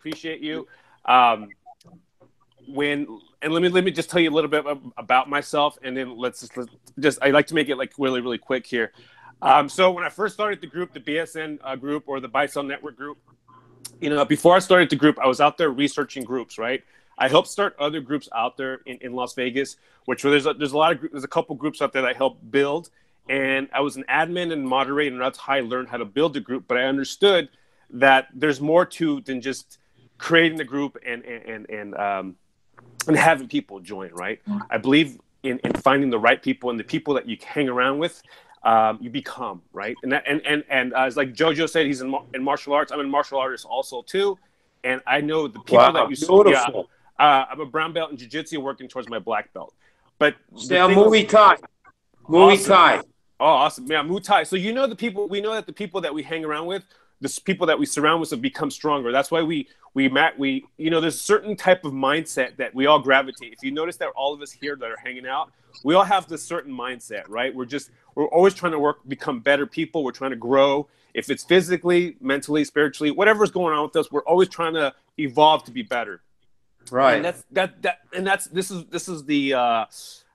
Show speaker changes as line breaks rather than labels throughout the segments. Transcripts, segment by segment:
appreciate you. Um, when and let me let me just tell you a little bit about myself, and then let's just, let's just I like to make it like really really quick here. Um, so when I first started the group, the BSN uh, group or the Buy Sell Network group, you know, before I started the group, I was out there researching groups, right? I helped start other groups out there in, in Las Vegas, which there's a, there's a lot of there's a couple groups out there that I helped build, and I was an admin and moderator, and that's how I learned how to build a group. But I understood that there's more to than just creating the group and and and, and um, and having people join, right? I believe in, in finding the right people and the people that you hang around with, um, you become, right? And that, and and and uh, as like Jojo said, he's in, in martial arts. I'm in martial arts also too, and I know the people wow, that you see. Yeah, uh, I'm a brown belt in jiu-jitsu, working towards my black belt. But
on Muay Thai. Muay awesome. Thai.
Oh, awesome! Yeah, Muay Thai. So you know the people. We know that the people that we hang around with, the people that we surround with, have become stronger. That's why we we met we you know there's a certain type of mindset that we all gravitate. If you notice that all of us here that are hanging out we all have this certain mindset right? We're just we're always trying to work become better people. We're trying to grow. If it's physically mentally spiritually whatever's going on with us we're always trying to evolve to be better.
Right.
And that's that that and that's this is this is the uh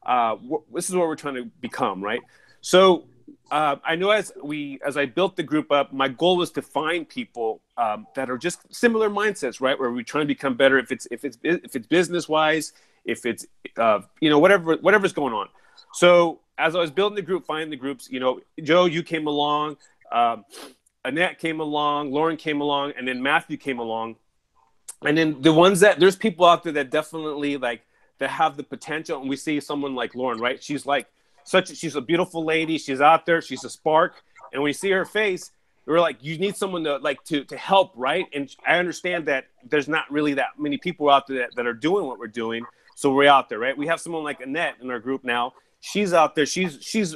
uh this is what we're trying to become right? So uh, I know as we as I built the group up, my goal was to find people um, that are just similar mindsets, right? Where we're trying to become better. If it's if it's if it's business wise, if it's uh, you know whatever whatever's going on. So as I was building the group, finding the groups, you know, Joe, you came along, um, Annette came along, Lauren came along, and then Matthew came along, and then the ones that there's people out there that definitely like that have the potential, and we see someone like Lauren, right? She's like such a, she's a beautiful lady. She's out there. She's a spark. And when you see her face, we're like, you need someone to like to to help, right? And I understand that there's not really that many people out there that, that are doing what we're doing. So we're out there, right? We have someone like Annette in our group now. She's out there. She's she's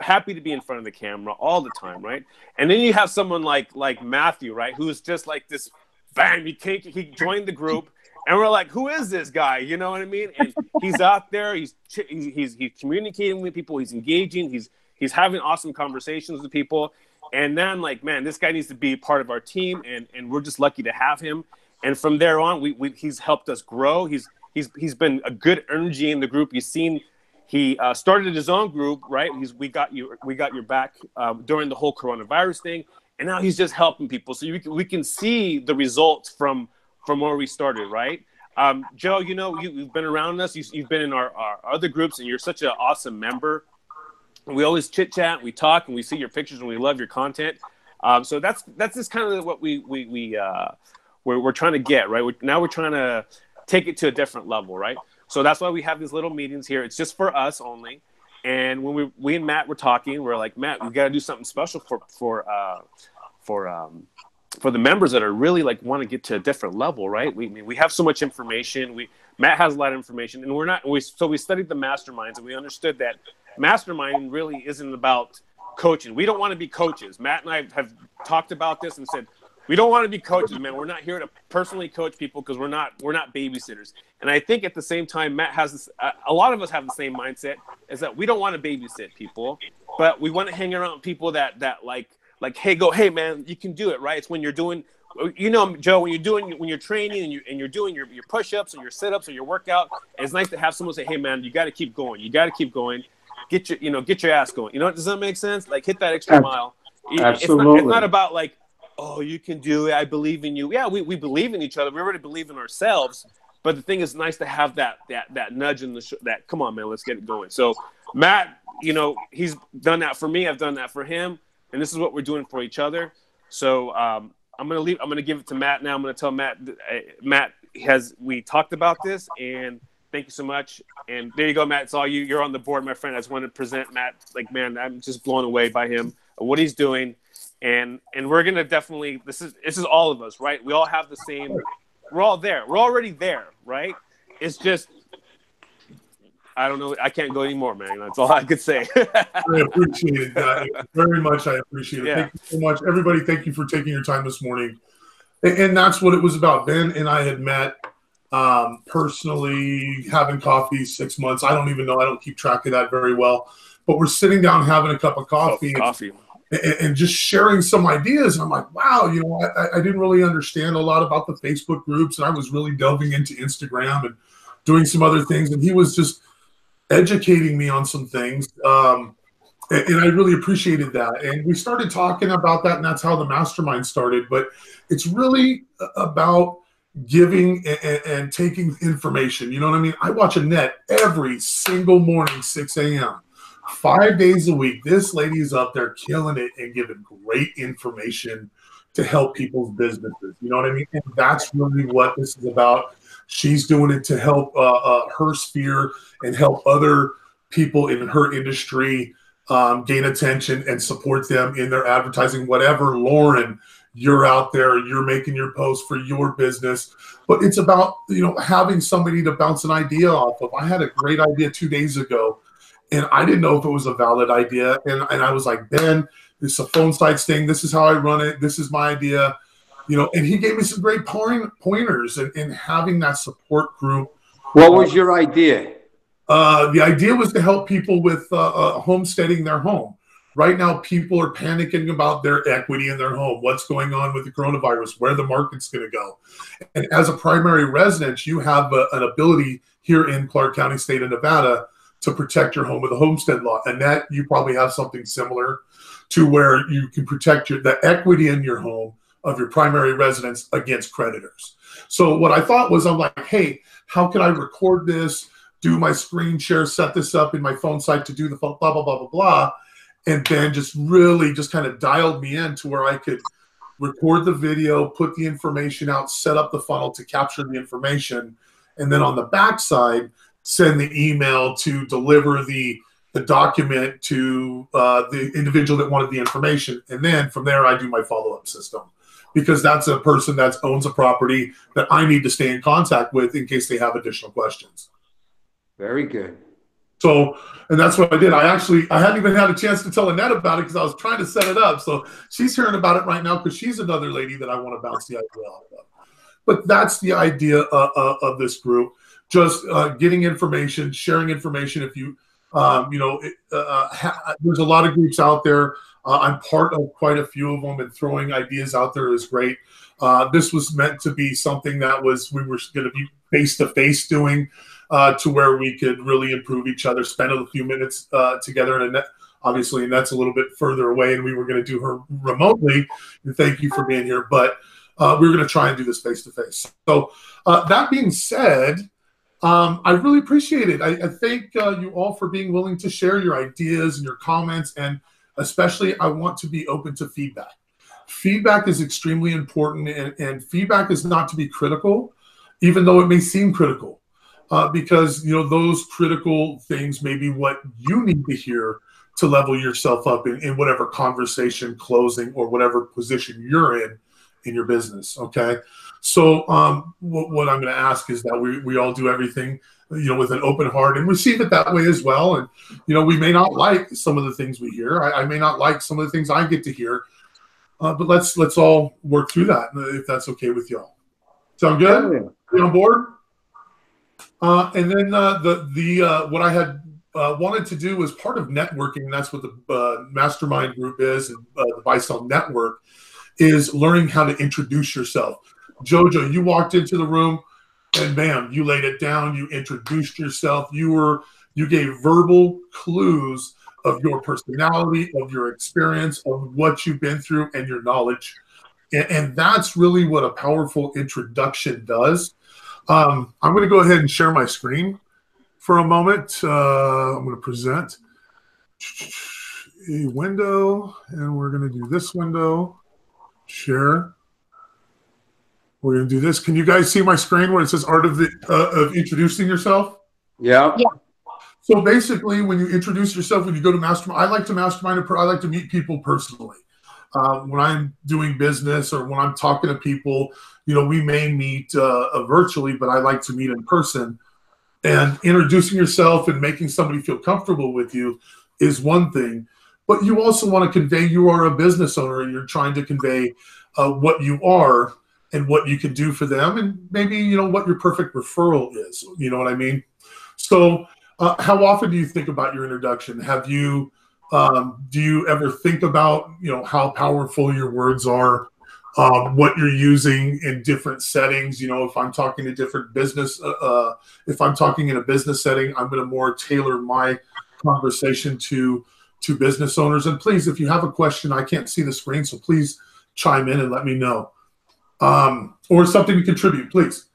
happy to be in front of the camera all the time, right? And then you have someone like like Matthew, right? Who's just like this bam, he came, he joined the group and we're like, who is this guy? You know what I mean? And he's out there. He's he's he's communicating with people. He's engaging. He's he's having awesome conversations with people. And then like, man, this guy needs to be part of our team, and and we're just lucky to have him. And from there on, we, we he's helped us grow. He's he's he's been a good energy in the group. You've seen he uh, started his own group, right? He's we got you we got your back uh, during the whole coronavirus thing, and now he's just helping people. So you, we can see the results from from where we started, right? Um, Joe, you know, you, have been around us. You, have been in our, our, other groups, and you're such an awesome member. We always chit chat, we talk, and we see your pictures, and we love your content. Um, so that's that's just kind of what we we we uh, we're, we're trying to get right. we now we're trying to take it to a different level, right? So that's why we have these little meetings here. It's just for us only. And when we we and Matt were talking, we're like, Matt, we got to do something special for for uh, for um, for the members that are really like want to get to a different level, right? We we have so much information. We Matt has a lot of information, and we're not. We so we studied the masterminds, and we understood that mastermind really isn't about coaching. We don't want to be coaches. Matt and I have talked about this and said we don't want to be coaches, man. We're not here to personally coach people because we're not we're not babysitters. And I think at the same time, Matt has this. A lot of us have the same mindset: is that we don't want to babysit people, but we want to hang around people that that like like, hey, go, hey, man, you can do it, right? It's when you're doing, you know, Joe, when you're doing, when you're training and, you, and you're doing your, your push-ups or your sit-ups or your workout, it's nice to have someone say, hey, man, you got to keep going. You got to keep going. Get your, you know, get your ass going. You know, does that make sense? Like, hit that extra mile.
Absolutely.
It's not, it's not about like, oh, you can do it. I believe in you. Yeah, we, we believe in each other. We already believe in ourselves. But the thing is, nice to have that that that nudge in the sh- that. Come on, man, let's get it going. So Matt, you know, he's done that for me. I've done that for him and this is what we're doing for each other. So um, I'm gonna leave. I'm gonna give it to Matt now. I'm gonna tell Matt. Uh, Matt has we talked about this, and thank you so much. And there you go, Matt. It's all you. You're on the board, my friend. I just wanted to present Matt. Like, man, I'm just blown away by him, what he's doing, and and we're gonna definitely. This is this is all of us, right? We all have the same. We're all there. We're already there, right? It's just I don't know. I can't go anymore, man. That's all I could say.
I appreciate it uh, very much. I appreciate it. Yeah. Thank you so much, everybody. Thank you for taking your time this morning. And, and that's what it was about. Ben and I had met um, personally, having coffee six months. I don't even know. I don't keep track of that very well. But we're sitting down having a cup of coffee.
Oh, coffee.
and, and, just sharing some ideas. And I'm like, wow, you know, I, I didn't really understand a lot about the Facebook groups, and I was really delving into Instagram and doing some other things. And he was just educating me on some things. Um, and, and I really appreciated that. And we started talking about that, and that's how the mastermind started. But it's really about giving and, and, taking information. You know what I mean? I watch Annette every single morning, 6 a.m five days a week. This lady is up there killing it and giving great information to help people's businesses. You know what I mean? And that's really what this is about. She's doing it to help uh, uh, her sphere and help other people in her industry um, gain attention and support them in their advertising. Whatever, Lauren, you're out there, you're making your post for your business, but it's about you know having somebody to bounce an idea off of. I had a great idea two days ago and I didn't know if it was a valid idea. And, and I was like, Ben, this is a phone sites thing. This is how I run it. This is my idea. You know, and he gave me some great point, pointers and, and having that support group.
What was your idea?
Uh, the idea was to help people with uh, uh, homesteading their home. Right now, people are panicking about their equity in their home. What's going on with the coronavirus? Where the market's going to go? And as a primary resident, you have a, an ability here in Clark County, state of Nevada, to protect your home with a homestead law. And that you probably have something similar to where you can protect your the equity in your home of your primary residence against creditors. So what I thought was I'm like, hey, how can I record this, do my screen share, set this up in my phone site to do the blah blah blah blah blah, and then just really just kind of dialed me in to where I could record the video, put the information out, set up the funnel to capture the information, and then on the backside send the email to deliver the the document to uh, the individual that wanted the information, and then from there I do my follow up system because that's a person that owns a property that I need to stay in contact with in case they have additional questions.
Very good.
So, and that's what I did. I actually I hadn't even had a chance to tell Annette about it because I was trying to set it up. So she's hearing about it right now because she's another lady that I want to bounce the idea off of. But that's the idea uh, uh, of this group just uh, getting information, sharing information. If you, um, you know, it, uh, uh, ha- there's a lot of groups out there. Uh, I'm part of quite a few of them, and throwing ideas out there is great. Uh, this was meant to be something that was we were going to be face to face doing, uh, to where we could really improve each other, spend a few minutes together, and obviously, and that's a little bit further away, and we were going to do her remotely. And thank you for being here, but we were going to try and do this face to face. So that being said. Um, I really appreciate it. I, I thank uh, you all for being willing to share your ideas and your comments, and especially I want to be open to feedback. Feedback is extremely important, and, and feedback is not to be critical, even though it may seem critical, uh, because you know those critical things may be what you need to hear to level yourself up in, in whatever conversation, closing, or whatever position you're in in your business. Okay. So um, what, what, I'm going to ask is that we, we all do everything, you know, with an open heart and receive it that way as well. And, you know, we may not like some of the things we hear. I, I may not like some of the things I get to hear, uh, but let's, let's all work through that if that's okay with y'all. Sound good? You on board? Uh, and then uh, the, the, uh, what I had uh, wanted to do was part of networking. That's what the uh, mastermind group is and the Buy Sell Network is learning how to introduce yourself. Jojo, you walked into the room and bam, you laid it down. You introduced yourself. You were you gave verbal clues of your personality, of your experience, of what you've been through, and your knowledge. And, and that's really what a powerful introduction does. Um, I'm going to go ahead and share my screen for a moment. Uh, I'm going to present a window, and we're going to do this window. Share. We're going to do this. Can you guys see my screen where it says art of the uh, of introducing yourself?
Yeah.
Yeah.
So basically, when you introduce yourself, when you go to mastermind, I like to mastermind. I like to meet people personally. Uh, when I'm doing business or when I'm talking to people, you know, we may meet uh, virtually, but I like to meet in person. And introducing yourself and making somebody feel comfortable with you is one thing but you also want to convey you are a business owner and you're trying to convey uh, what you are and what you can do for them and maybe you know what your perfect referral is you know what i mean so uh, how often do you think about your introduction have you Um, do you ever think about you know how powerful your words are? Um, what you're using in different settings. You know, if I'm talking to different business, uh, uh if I'm talking in a business setting, I'm going to more tailor my conversation to to business owners. And please, if you have a question, I can't see the screen, so please chime in and let me know. Um, or something to contribute, please.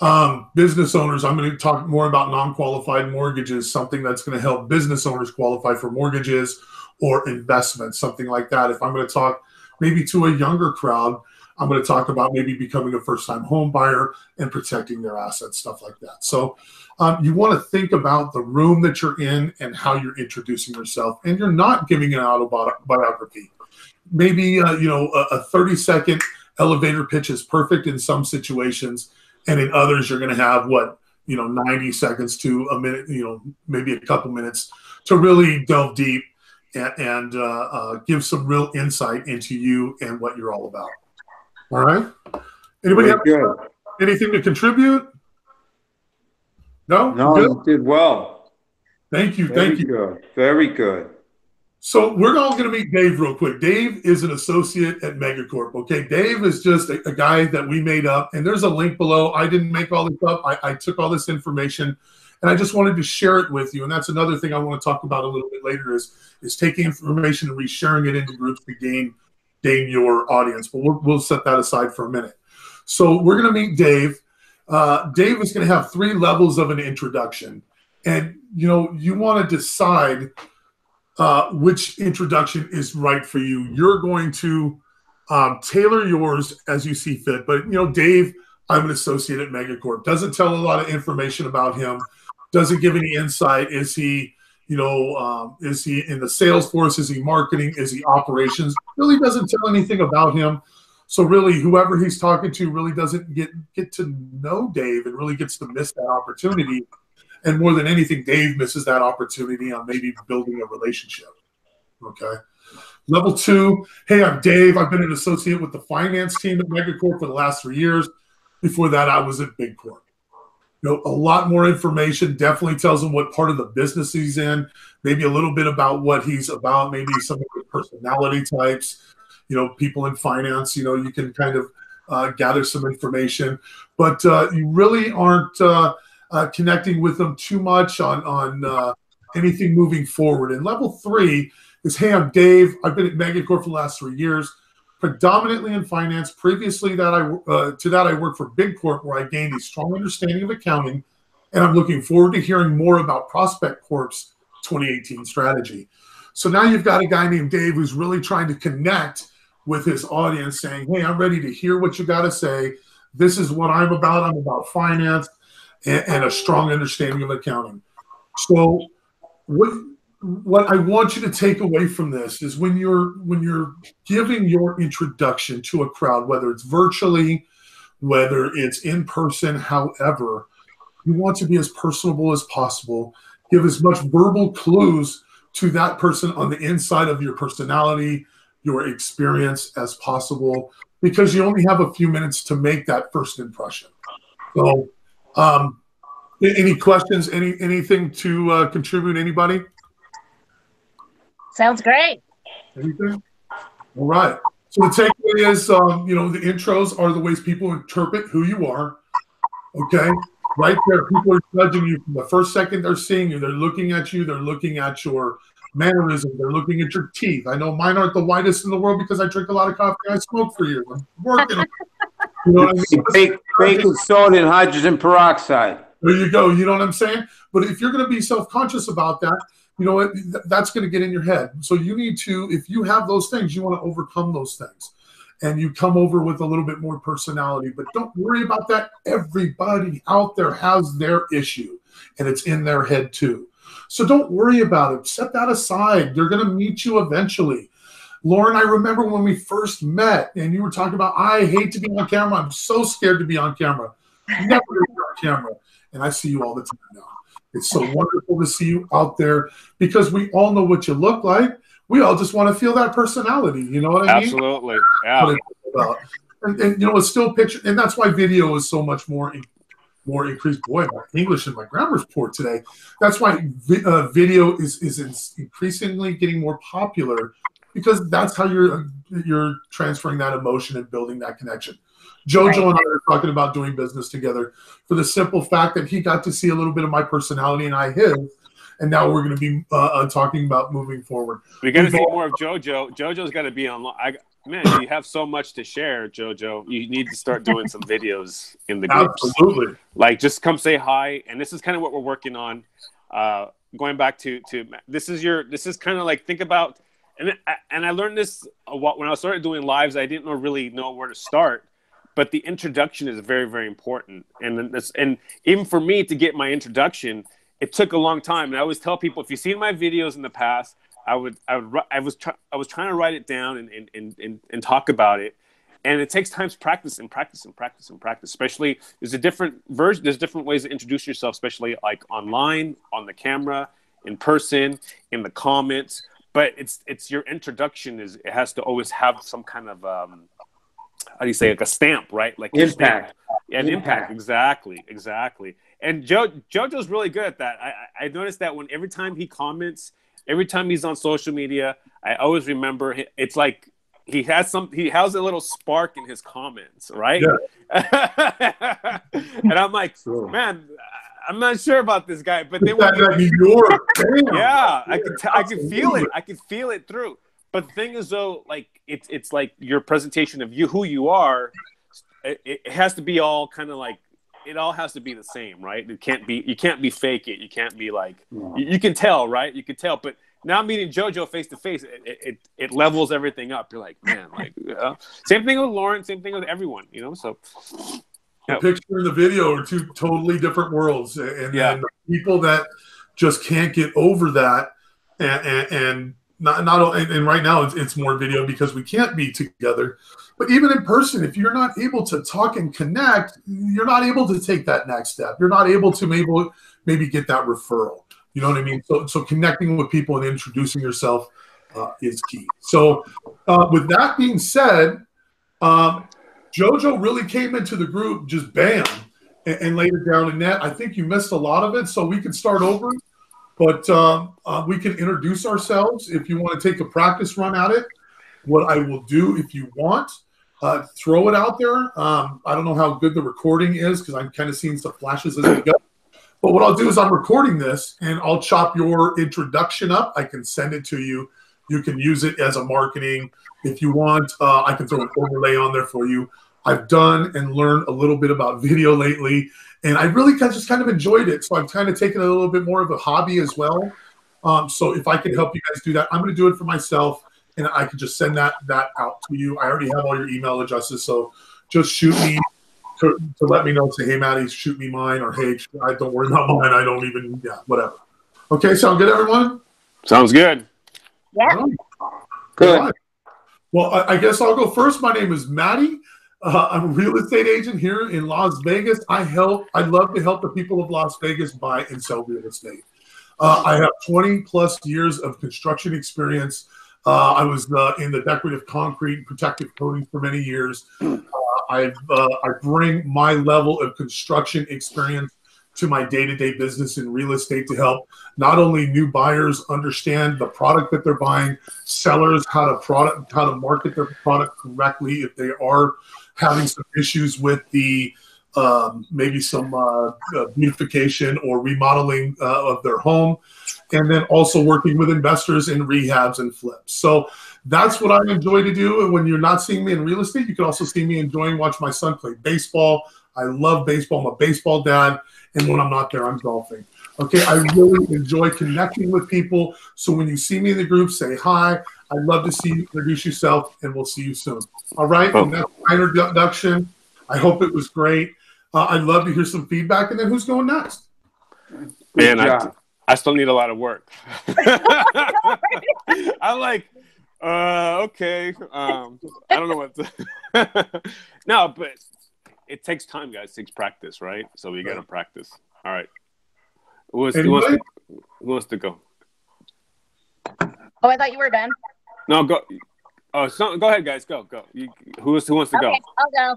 Um, business owners, I'm going to talk more about non qualified mortgages, something that's going to help business owners qualify for mortgages or investments, something like that. If I'm going to talk maybe to a younger crowd, I'm going to talk about maybe becoming a first time home buyer and protecting their assets, stuff like that. So, um, you want to think about the room that you're in and how you're introducing yourself, and you're not giving an autobiography. Maybe uh, you know a, a 30 second elevator pitch is perfect in some situations, and in others you're going to have what you know 90 seconds to a minute, you know maybe a couple minutes to really delve deep and, and uh, uh, give some real insight into you and what you're all about. All right. Anybody Very have good. anything to contribute? No?
No, you did well.
Thank you.
Very
thank you.
Good. Very good.
So we're all going to meet Dave real quick. Dave is an associate at Megacorp. Okay, Dave is just a, a, guy that we made up, and there's a link below. I didn't make all this up. I, I, took all this information, and I just wanted to share it with you. And that's another thing I want to talk about a little bit later is is taking information and resharing it into groups to gain gain your audience. But we'll, we'll set that aside for a minute. So we're going to meet Dave. Uh, Dave is going to have three levels of an introduction, and you know you want to decide uh, which introduction is right for you. You're going to um, tailor yours as you see fit. But you know, Dave, I'm an associate at Megacorp. Doesn't tell a lot of information about him. Doesn't give any insight. Is he, you know, um, is he in the sales force? Is he marketing? Is he operations? Really doesn't tell anything about him. So really, whoever he's talking to really doesn't get get to know Dave and really gets to miss that opportunity. And more than anything, Dave misses that opportunity on maybe building a relationship. Okay. Level two, hey, I'm Dave. I've been an associate with the finance team at Megacorp for the last three years. Before that, I was at Big Corp. You know, a lot more information definitely tells him what part of the business he's in, maybe a little bit about what he's about, maybe some of the personality types, you know, people in finance, you know, you can kind of uh, gather some information, but uh, you really aren't uh, uh connecting with them too much on on uh, anything moving forward. And level three is, hey, I'm Dave. I've been at Megacorp for the last three years, predominantly in finance. Previously, that I uh, to that I worked for Big Corp, where I gained a strong understanding of accounting, and I'm looking forward to hearing more about Prospect Corp's 2018 strategy. So now you've got a guy named Dave who's really trying to connect with his audience saying, Hey, I'm ready to hear what you got to say. This is what I'm about. I'm about finance and, and, a strong understanding of accounting. So, what what I want you to take away from this is when you're when you're giving your introduction to a crowd, whether it's virtually, whether it's in person, however, you want to be as personable as possible. Give as much verbal clues to that person on the inside of your personality, your experience as possible because you only have a few minutes to make that first impression. So, um, any questions? Any anything to uh, contribute? Anybody?
Sounds great.
Anything? All right. So the takeaway is, um, you know, the intros are the ways people interpret who you are. Okay, right there, people are judging you from the first second they're seeing you. They're looking at you. They're looking at your mannerism. They're looking at your teeth. I know mine aren't the whitest in the world because I drink a lot of coffee. I smoke for years. I'm working.
You know what I mean? Bake, baking soda and hydrogen peroxide.
There you go. You know what I'm saying? But if you're going to be self-conscious about that, you know what? That's going to get in your head. So you need to, if you have those things, you want to overcome those things. And you come over with a little bit more personality. But don't worry about that. Everybody out there has their issue, and it's in their head too. So don't worry about it. Set that aside. They're going to meet you eventually. Lauren, I remember when we first met and you were talking about, I hate to be on camera. I'm so scared to be on camera. Never be on camera. And I see you all the time now. It's so wonderful to see you out there because we all know what you look like. We all just want to feel that personality. You know what I
mean? Absolutely. Yeah.
And, and, you know, it's still picture, and that's why video is so much more more increased. Boy, my English and my grammar is poor today. That's why vi- uh, video is is increasingly getting more popular because that's how you're you're transferring that emotion and building that connection. Jojo right. and I are talking about doing business together for the simple fact that he got to see a little bit of my personality and I his, and now we're going to be uh, uh, talking about moving forward.
We got to see more of JoJo. JoJo's got to be on. I, man, you have so much to share, JoJo. You need to start doing some videos in the group.
Absolutely.
Like, just come say hi, and this is kind of what we're working on. Uh, going back to to this is your this is kind of like think about and and I learned this when I started doing lives. I didn't really know where to start, but the introduction is very very important. And this and even for me to get my introduction, it took a long time. And I always tell people if you've seen my videos in the past, I would I would I was try, I was trying to write it down and and, and and talk about it. And it takes time to practice and practice and practice and practice. Especially there's a different version. There's different ways to introduce yourself, especially like online, on the camera, in person, in the comments but it's it's your introduction is it has to always have some kind of um, how do you say like a stamp, right? Like
impact.
An impact. impact. Exactly, exactly. And Joe JoJo's really good at that. I I noticed that when every time he comments, every time he's on social media, I always remember it's like he has some he has a little spark in his comments, right? Yeah. and I'm like, man, I'm not sure about this guy, but then when New York, yeah, I could t- I could feel it. I could feel it through. But the thing is, though, like it's it's like your presentation of you who you are. It, it has to be all kind of like it all has to be the same, right? It can't be you can't be fake it. You can't be like you, you, can tell, right? You can tell, but now meeting JoJo face to face, it, it it levels everything up. You're like, man, like uh, same thing with Lauren, same thing with everyone, you know. So
the picture and the video are two totally different worlds, and, yeah. and people that just can't get over that, and, and, and not not and right now it's, it's more video because we can't be together. But even in person, if you're not able to talk and connect, you're not able to take that next step. You're not able to maybe maybe get that referral. You know what I mean? So so connecting with people and introducing yourself uh, is key. So uh, with that being said, um, JoJo really came into the group just bam and, and, laid it down Annette. I think you missed a lot of it, so we can start over. But um, uh, we can introduce ourselves if you want to take a practice run at it. What I will do if you want, uh, throw it out there. Um, I don't know how good the recording is because I'm kind of seeing some flashes as we go. But what I'll do is I'm recording this and I'll chop your introduction up. I can send it to you. You can use it as a marketing if you want. Uh, I can throw an overlay on there for you. I've done and learned a little bit about video lately, and I really kind of just kind of enjoyed it. So I've kind of taken a little bit more of a hobby as well. Um, so if I can help you guys do that, I'm going to do it for myself, and I can just send that that out to you. I already have all your email addresses, so just shoot me to, to let me know. Say, hey, Maddie, shoot me mine, or hey, I don't worry about mine. I don't even, yeah, whatever. Okay, sound good, everyone?
Sounds good.
Yeah.
Good. Well, I, I guess I'll go first. My name is Maddie. Uh, I'm a real estate agent here in Las Vegas. I help. I love to help the people of Las Vegas buy and sell real estate. Uh, I have 20 plus years of construction experience. Uh, I was uh, in the decorative concrete and protective coatings for many years. Uh, i uh, I bring my level of construction experience to my day-to-day business in real estate to help not only new buyers understand the product that they're buying, sellers how to product how to market their product correctly if they are having some issues with the um, maybe some uh, uh, beautification or remodeling uh, of their home, and then also working with investors in rehabs and flips. So that's what I enjoy to do. And when you're not seeing me in real estate, you can also see me enjoying watch my son play baseball. I love baseball. I'm a baseball dad, and when I'm not there, I'm golfing. Okay, I really enjoy connecting with people. So when you see me in the group, say hi. I'd love to see you introduce yourself, and we'll see you soon. All right, oh. and that's my introduction. I hope it was great. Uh, I'd love to hear some feedback, and then who's going next?
Man, I, I still need a lot of work. I'm like, uh, okay. Um, I don't know what. To no, but it takes time, guys. It takes practice, right? So we got to practice. All right. Who wants, who, wants to, who wants to go?
Oh, I thought you were done.
No, go. Oh, so, go ahead, guys. Go, go. You, who, who wants to
okay,
go?
I'll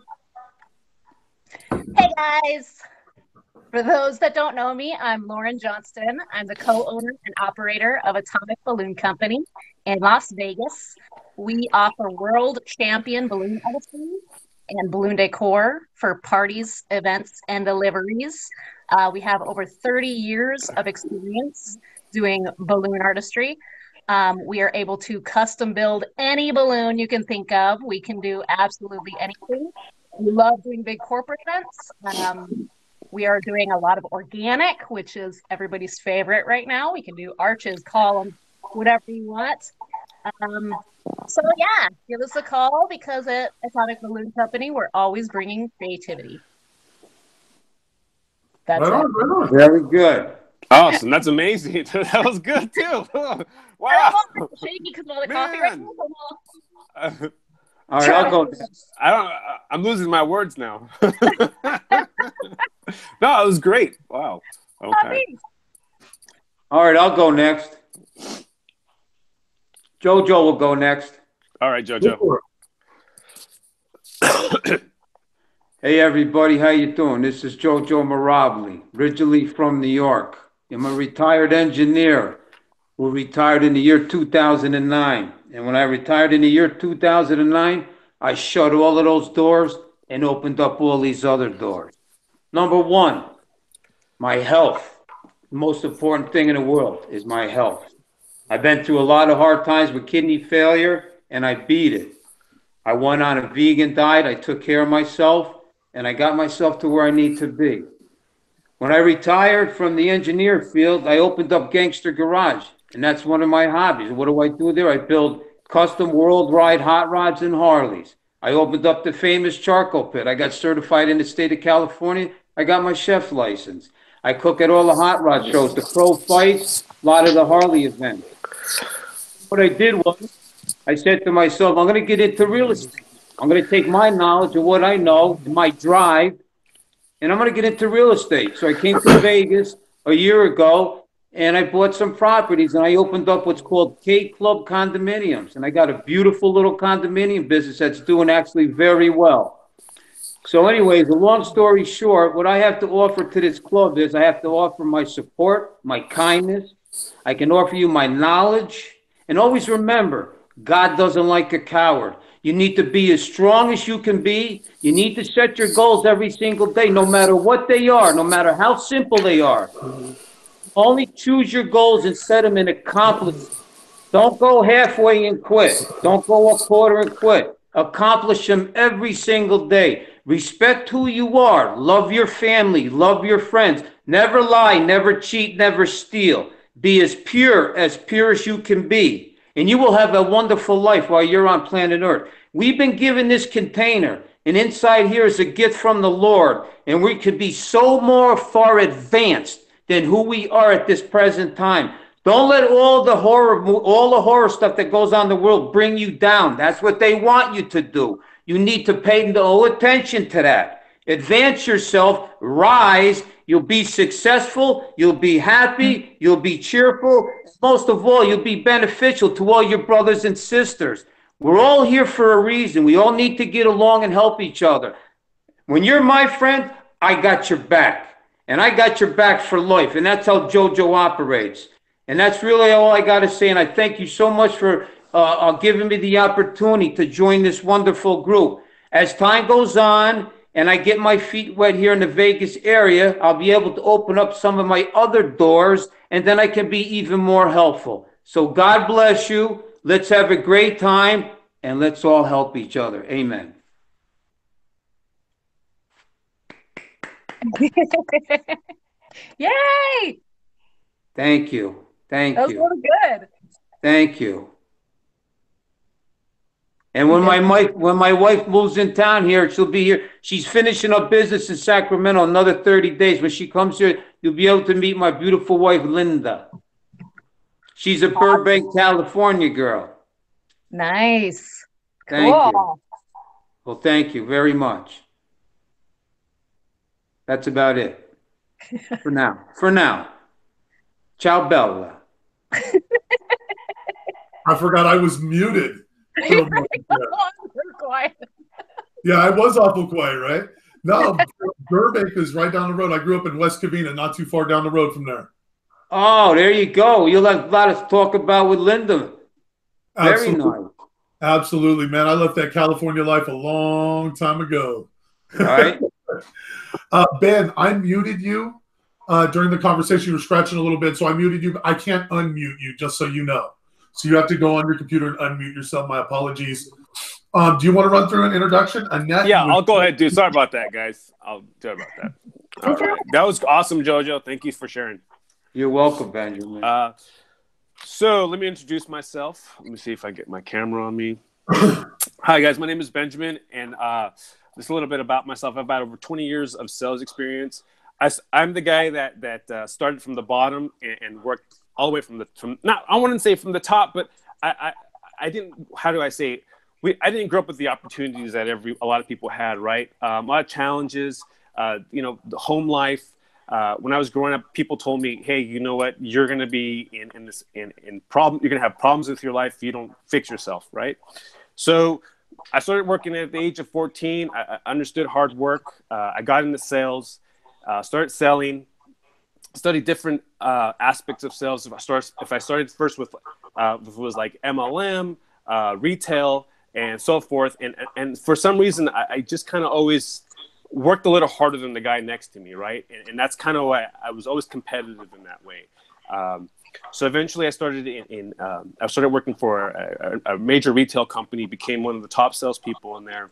go. Hey, guys. For those that don't know me, I'm Lauren Johnston. I'm the co-owner and operator of Atomic Balloon Company in Las Vegas. We offer world champion balloon artistry and balloon decor for parties, events, and deliveries. Uh, we have over 30 years of experience doing balloon artistry. Um, we are able to custom build any balloon you can think of. We can do absolutely anything. We love doing big corporate events. Um, we are doing a lot of organic, which is everybody's favorite right now. We can do arches, columns, whatever you want. Um, so yeah, give us a call because at Atomic Balloon Company, we're always bringing creativity. That's
Right on, right on.
Very good.
Awesome. That's amazing. that was good too. Wow.
all shaky because all the coffee right now. I'm all-
All right, I'll go next.
I don't. I'm losing my words now. no, it was great. Wow. Okay.
All right, I'll go next. Jojo will go next.
All right, JoJo.
Hey everybody, how you doing? This is Jojo Mirabli, originally from New York. I'm a retired engineer who retired in the year 2009. And when I retired in the year 2009, I shut all of those doors and opened up all these other doors. Number one, my health. The most important thing in the world is my health. I've been through a lot of hard times with kidney failure and I beat it. I went on a vegan diet, I took care of myself, and I got myself to where I need to be. When I retired from the engineer field, I opened up Gangster Garage, and that's one of my hobbies. What do I do there? I build custom worldwide hot rods and Harleys. I opened up the famous charcoal pit. I got certified in the state of California. I got my chef license. I cook at all the hot rod shows, the pro fights, a lot of the Harley events. What I did was, I said to myself, I'm going to get into real estate. I'm going to take my knowledge of what I know, my drive, and I'm going to get into real estate. So I came to Vegas a year ago and I bought some properties and I opened up what's called K Club condominiums. And I got a beautiful little condominium business that's doing actually very well. So, anyways, a long story short, what I have to offer to this club is I have to offer my support, my kindness. I can offer you my knowledge. And always remember, God doesn't like a coward. You need to be as strong as you can be. You need to set your goals every single day, no matter what they are, no matter how simple they are. Only choose your goals and set them and accomplish. Don't go halfway and quit. Don't go a quarter and quit. Accomplish them every single day. Respect who you are. Love your family. Love your friends. Never lie. Never cheat. Never steal. Be as pure as pure as you can be. And you will have a wonderful life while you're on planet Earth. We've been given this container, and inside here is a gift from the Lord. And we could be so more far advanced than who we are at this present time. Don't let all the horror, all the horror stuff that goes on in the world bring you down. That's what they want you to do. You need to pay no attention to that. Advance yourself, rise. You'll be successful. You'll be happy. You'll be cheerful. Most of all, you'll be beneficial to all your brothers and sisters. We're all here for a reason. We all need to get along and help each other. When you're my friend, I got your back. And I got your back for life. And that's how JoJo operates. And that's really all I got to say. And I thank you so much for uh, uh, giving me the opportunity to join this wonderful group. As time goes on and I get my feet wet here in the Vegas area, I'll be able to open up some of my other doors and then I can be even more helpful. So God bless you. Let's have a great time and let's all help each other. Amen.
Yay!
Thank you. Thank
That was
you.
really good.
Thank you. And when my wife, when my wife moves in town here, she'll be here. She's finishing up business in Sacramento another 30 days. When she comes here, you'll be able to meet my beautiful wife, Linda. She's a Burbank, California girl.
Nice.
Thank you. Well, thank you very much. That's about it for now. For now. Ciao, Bella.
I forgot I was muted. For a moment there.
We're quiet.
Yeah, I was awful quiet, right? no, Burbank is right down the road. I grew up in West Covina, not too far down the road from there.
Oh, there you go. You'll have a lot to talk about with Linda. Very
Absolutely.
nice.
Absolutely, man. I left that California life a long time ago.
All right.
Uh, ben, I muted you uh, during the conversation. You were scratching a little bit, so I muted you. But I can't unmute you, just so you know. So you have to go on your computer and unmute yourself. My apologies. Um, do you want to run through an introduction? Annette,
Yeah, I'll go ahead, dude. Sorry about that, guys. I'll sorry about that. All right. That was awesome, Jojo. Thank you for sharing.
You're welcome, Benjamin.
Uh, so let me introduce myself. Let me see if I get my camera on me. Hi, guys. My name is Benjamin, and uh, just a little bit about myself. I've had over 20 years of sales experience. I, am the guy that that uh, started from the bottom and, and, worked all the way from the from not I wouldn't say from the top, but I I, I didn't. How do I say? It? We I didn't grow up with the opportunities that every a lot of people had. Right, um, a lot of challenges. Uh, you know, the home life uh, when I was growing up, people told me, "Hey, you know what? You're going to be in in this in in problem. You're going to have problems with your life if you don't fix yourself, right?" So, I started working at the age of 14. I, I understood hard work. Uh, I got into sales, uh, started selling, studied different uh, aspects of sales. If I start, if I started first with, uh, if it was like MLM, uh, retail, and so forth, and and for some reason, I, I just kind of always worked a little harder than the guy next to me, right? And, and that's kind of why I was always competitive in that way. Um, so eventually, I started in. in um, I started working for a, a, major retail company. Became one of the top salespeople in there.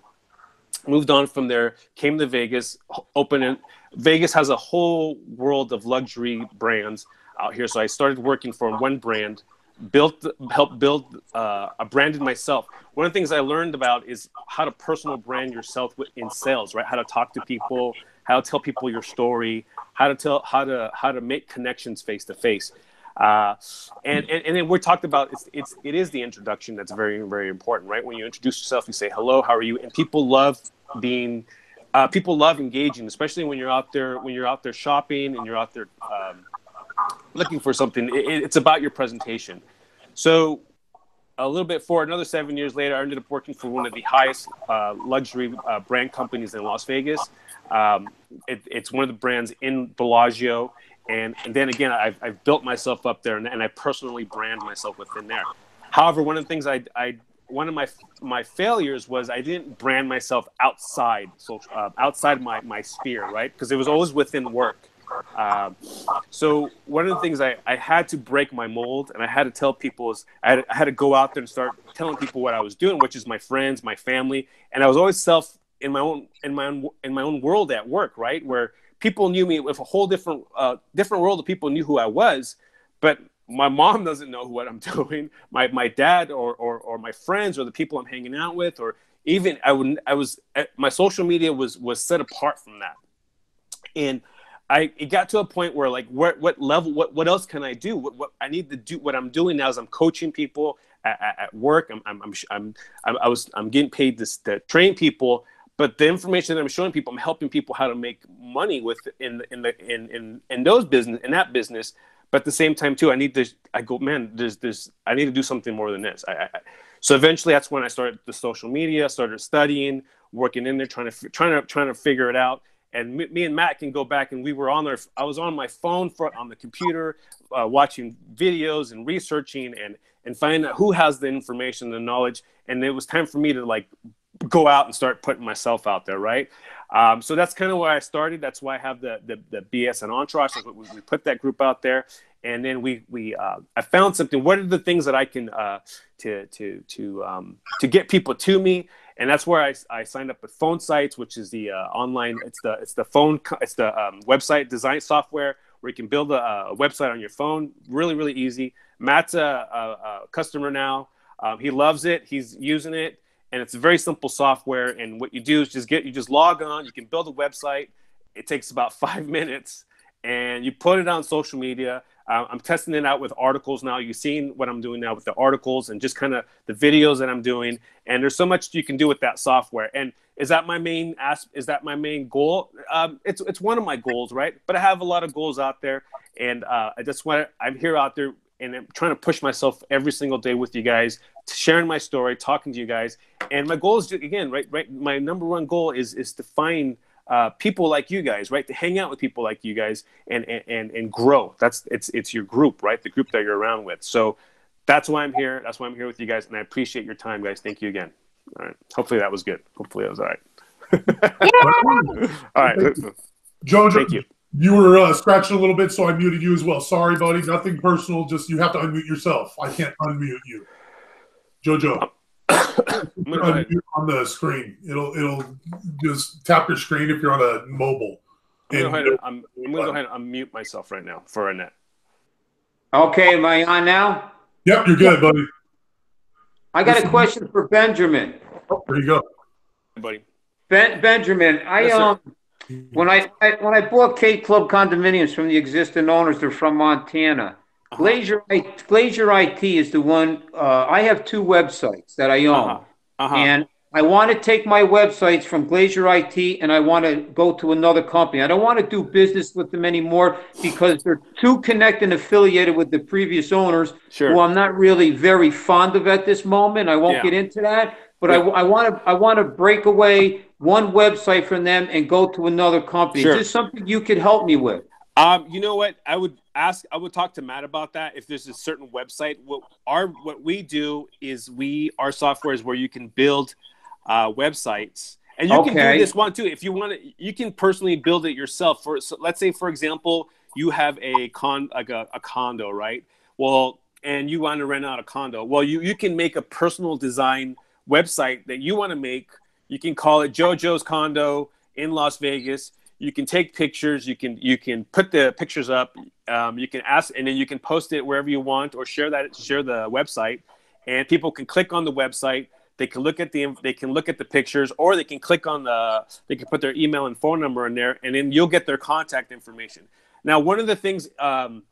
Moved on from there. Came to Vegas. Opened in Vegas has a whole world of luxury brands out here. So I started working for one brand. Built, helped build, uh, a branded myself. One of the things I learned about is how to personal brand yourself in sales, right? How to talk to people, how to tell people your story, how to tell, how to, how to make connections face to face. Uh, and, and and then we talked about it's, it's it is the introduction that's very very important right? When you introduce yourself you say hello how are you? And people love being uh, people love engaging especially when you're out there when you're out there shopping and you're out there um, looking for something it, it's about your presentation. So a little bit forward another seven years later i ended up working for one of the highest uh, luxury uh, brand companies in las vegas. Um, it, it's one of the brands in bellagio and, and then again, I've, I've built myself up there and, and I personally brand myself within there. However, one of the things I, I one of my my failures was I didn't brand myself outside so uh, outside my, my sphere, right? Because it was always within work. Um, so one of the things I, I had to break my mold and I had to tell people is I had, I had to go out there and start telling people what I was doing, which is my friends, my family, and I was always self in my own in my own in my own world at work, right? Where people knew me with a whole different uh, different world of people knew who I was, but my mom doesn't know what I'm doing. My my dad or, or or my friends or the people I'm hanging out with or even I would I was my social media was was set apart from that, and I it got to a point where like what what level what what else can I do? What, what I need to do what I'm doing now is I'm coaching people at, at, work. I'm I'm, I'm I'm I was I'm getting paid to train people but the information that I'm showing people, I'm helping people how to make money with in in the in in in those business in that business. But at the same time, too, I need to. I go, man. There's this. I need to do something more than this. I, I, so eventually, that's when I started the social media. Started studying, working in there, trying to trying to trying to figure it out. And me, me and Matt can go back, and we were on there. I was on my phone for on the computer, uh, watching videos and researching and and finding out who has the information, the knowledge. And it was time for me to like go out and start putting myself out there, right? Um, so that's kind of where I started. That's why I have the the, the BSN Entourage. So we, we, put that group out there, and then we we uh, I found something. What are the things that I can uh, to to to um, to get people to me? And that's where I, I signed up with Phone Sites, which is the uh, online. It's the it's the phone it's the um, website design software where you can build a, a, website on your phone. Really really easy. Matt's a, a, a customer now. Um, he loves it. He's using it and it's a very simple software. And what you do is just get you just log on. You can build a website. It takes about five minutes, and you put it on social media. Uh, I'm testing it out with articles now. You've seen what I'm doing now with the articles and just kind of the videos that I'm doing. And there's so much you can do with that software. And is that my main asp- Is that my main goal? Um, it's it's one of my goals, right? But I have a lot of goals out there, and uh, I just want I'm here out there and I'm trying to push myself every single day with you guys, sharing my story, talking to you guys. And my goal is to, again, right, right. My number one goal is is to find uh, people like you guys, right? To hang out with people like you guys and and and grow. That's it's it's your group, right? The group that you're around with. So that's why I'm here. That's why I'm here with you guys, and I appreciate your time, guys. Thank you again. All right. Hopefully that was good. Hopefully that was all right. all right.
Jojo,
Thank you.
You were uh, scratching a little bit, so I muted you as well. Sorry, buddy. Nothing personal. Just you have to unmute yourself. I can't unmute you. Jojo. unmute on the screen. It'll it'll just tap your screen if you're on a mobile.
I'm gonna, go ahead and, I'm, I'm gonna go ahead and unmute myself right now for Annette.
Okay, am I on now?
Yep, you're good, buddy.
I got a question for Benjamin.
Oh, there you go,
buddy.
Ben, Benjamin, I
Yes,
um when I, I when I bought K Club condominiums from the existing owners, they're from Montana. Glacier Glacier IT is the one. Uh, I have two websites that I own,
Uh-huh. Uh-huh.
and I want to take my websites from Glacier IT and I want to go to another company. I don't want to do business with them anymore because they're too connected and affiliated with the previous owners,
Sure.
who I'm not really very fond of at this moment. I won't
Yeah.
get into that, but I, I want to I want to break away one website from them and go to another company.
Sure.
Is this something you could help me with?
Um, you know what? I would ask. I would talk to Matt about that. If there's a certain website, what our what we do is we our software is where you can build uh, websites, and you can do this one too. If you want to, you can personally build it yourself. For so let's say, for example, you have a con like a, a condo, right? Well, and you want to rent out a condo. Well, you you can make a personal design website that you want to make. You can call it JoJo's Condo in Las Vegas. You can take pictures. You can you can put the pictures up. Um, you can ask, and then you can post it wherever you want, or share that share the website, and people can click on the website. They can look at the they can look at the pictures, or they can click on the they can put their email and phone number in there, and then you'll get their contact information. Now, one of the things um,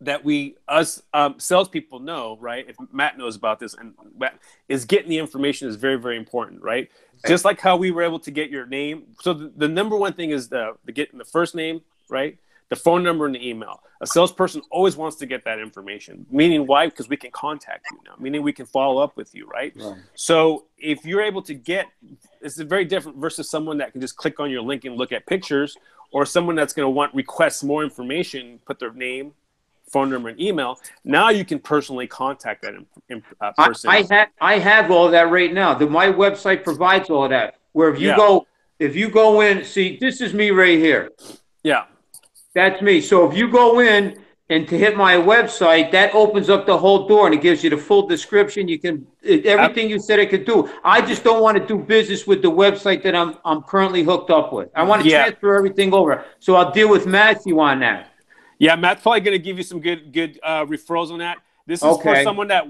that we us um, salespeople know, right? If Matt knows about this, and Matt, is getting the information is very very important, right? Just like how we were able to get your name. So the, the number one thing is the the getting the first name, right? The phone number and the email. A salesperson always wants to get that information. Meaning why? Because we can contact you now. Meaning we can follow up with you, right?
Right.
So if you're able to get, it's very different versus someone that can just click on your link and look at pictures, or someone that's going to want request more information, put their name, phone number, and email. Now you can personally contact that im- uh, person.
I have I have all that right now. The, my website provides all of that. Where if you
Yeah.
go if you go in, see this is me right here.
yeah,
That's me. So if you go in and to hit my website, that opens up the whole door and it gives you the full description. You can it- everything you said it could do. I just don't want to do business with the website that I'm I'm currently hooked up with. I want to
Yeah.
transfer everything over. So I'll deal with Matthew on that.
Yeah. Matt's probably going to give you some good good uh, referrals on that. This is for someone that,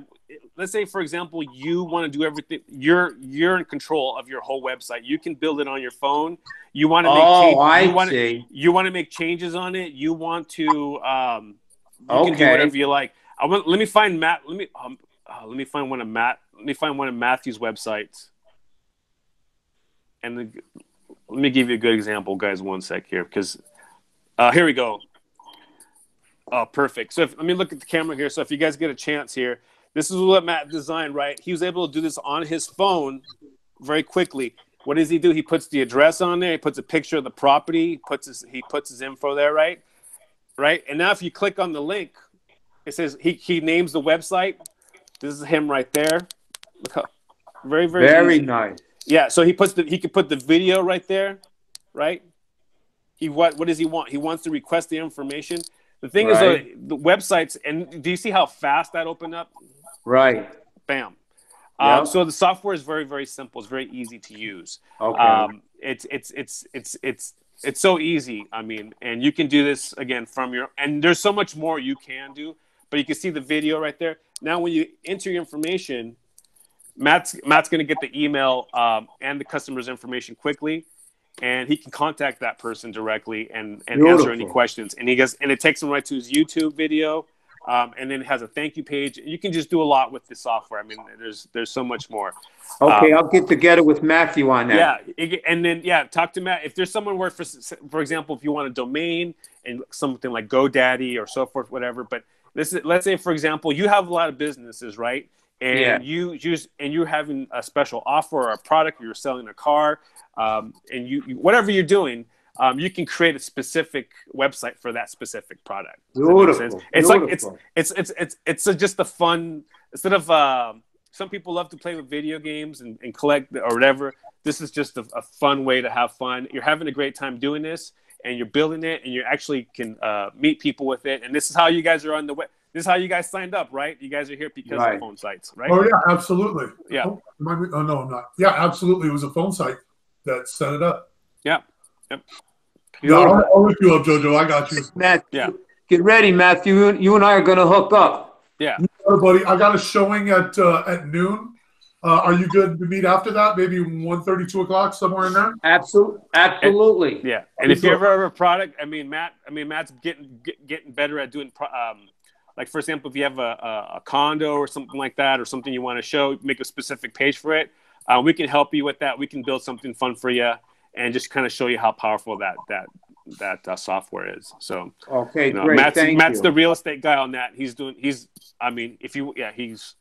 let's say, for example, you want to do everything. You're you're in control of your whole website. You can build it on your phone. You want to make
Oh,
change-
I
you want to,
see.
you want to make changes on it. You want to um, you can do whatever you like. I want. Let me find Matt. Let me um, uh, let me find one of Matt. Let me find one of Matthew's websites. And the, let me give you a good example, guys. One sec here, because uh, here we go. Oh, perfect. So if, let me look at the camera here. So if you guys get a chance here, this is what Matt designed, right? He was able to do this on his phone very quickly. What does he do? He puts the address on there. He puts a picture of the property. He puts his he puts his info there, right? Right. And now if you click on the link, it says he he names the website. This is him right there. Look how very very
Very
easy.
nice.
Yeah, so he puts the he could put the video right there, right? He what what does he want? He wants to request the information. The thing is,
Right.
uh, the websites, and do you see how fast that opened up?
Right.
Bam.
Yeah.
Um, so the software is very very simple. It's very easy to use.
Okay.
Um, it's it's it's it's it's it's so easy. I mean, and you can do this again from your and there's so much more you can do. But you can see the video right there. Now, when you enter your information, Matt's Matt's going to get the email um, and the customer's information quickly, and he can contact that person directly and, and answer any questions. And he goes and it takes him right to his YouTube video, um, and then it has a thank you page. You can just do a lot with the software. I mean, there's there's so much more.
okay,
um,
I'll get together with Matthew on that.
Yeah, and then yeah, talk to Matt. If there's someone where, for for example, if you want a domain and something like GoDaddy or so forth, whatever. But this is let's say, for example, you have a lot of businesses, right? And
Yeah.
you use and you're having a special offer or a product, or you're selling a car, um, and you, you whatever you're doing, um, you can create a specific website for that specific product. Does
Beautiful.
It's like it's it's it's it's it's a, just a fun instead of uh, some people love to play with video games and, and collect or whatever. This is just a, a fun way to have fun. You're having a great time doing this, and you're building it, and you actually can uh, meet people with it. And this is how you guys are on the web. This is how you guys signed up, right? You guys are here because
Right.
of phone sites, right?
Oh yeah, absolutely.
Yeah.
Oh, I- oh, no, I'm not. Yeah, absolutely. It was a phone site that set it up.
Yeah.
Yeah,
Beautiful.
I'll, I'll look you up, Jojo. I got you.
Matt,
Yeah.
get ready, Matthew. You, you and I are going to hook up.
Yeah.
All right, buddy. I got a showing at uh, at noon. Uh, are you good to meet after that? Maybe 1.30, 2 o'clock, somewhere in there?
Absolutely. Absolutely.
Yeah, and if you ever have a product, I mean, Matt, I mean, Matt's getting get, getting better at doing, pro- um, like for example, if you have a, a, a condo or something like that, or something you want to show, make a specific page for it. Uh, we can help you with that. We can build something fun for you, and just kind of show you how powerful that that that uh, software is. So,
Okay,
you know,
great.
Matt's
Thank
Matt's
you.
the real estate guy on that. He's doing. He's. I mean, if you, yeah, he's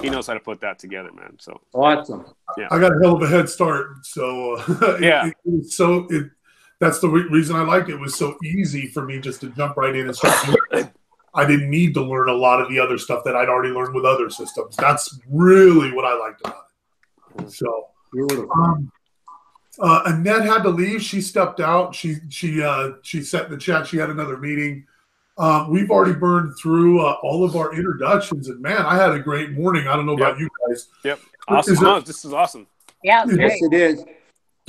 he knows how to put that together, man. So,
awesome.
Yeah, I got a hell of a head start. So uh, it-
Yeah.
it, was so it that's the re- reason I liked it. It was so easy for me just to jump right in and start. doing it. I didn't need to learn a lot of the other stuff that I'd already learned with other systems. That's really what I liked about it. So
Beautiful.
um, uh, Annette had to leave. She stepped out. She she uh, she set in the chat. She had another meeting. Um, we've already burned through uh, all of our introductions, and man, I had a great morning. I don't know about you guys.
Yep, awesome.
Is it-
No, this is awesome.
Yeah,
Yes,
great.
it is.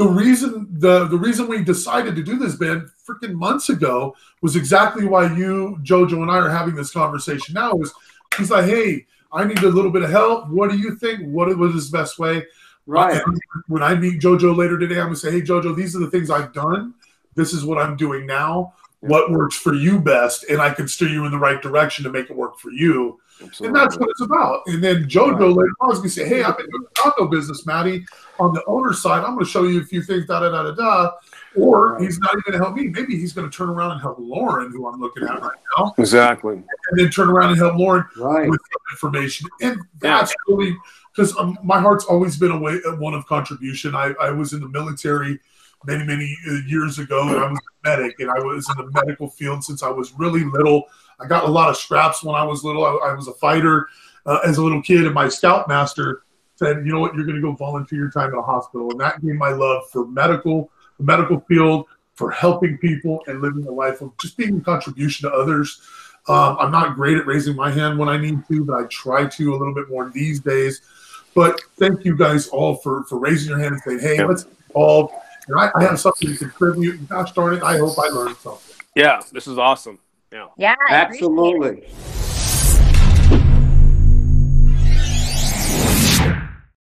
The reason the the reason we decided to do this band freaking months ago was exactly why you jojo and i are having this conversation now is he's like hey i need a little bit of help. What do you think? What was his best way?
Right.
When i meet jojo later today i'm gonna say hey jojo these are the things i've done. This is what i'm doing now. What works for you best? And i can steer you in the right direction to make it work for you and that's what it's about. And then Jojo
Right.
later on is going to say, Hey, I've been doing the condo business, Maddie. On the owner side, I'm going to show you a few things, da da da da da. Or
Right.
he's not even going to help me. Maybe he's going to turn around and help Lauren, who I'm looking at right now,
Exactly.
and then turn around and help Lauren
Right.
with information. And that's really because um, my heart's always been a way, one of contribution. I, I was in the military many, many years ago, and I was a medic, and I was in the medical field since I was really little. I got a lot of scraps when I was little. I, I was a fighter uh, as a little kid, and my scoutmaster said, "You know what? You're going to go volunteer your time at a hospital," and that gave my love for medical, the medical field, for helping people and living a life of just being a contribution to others. Um, I'm not great at raising my hand when I need to, but I try to a little bit more these days. But thank you guys all for for raising your hand and saying, "Hey, let's get involved." And I, I have something to contribute. And gosh darn it, I hope I learned something.
Yeah, this is awesome. Yeah.
Yeah, I.
Absolutely.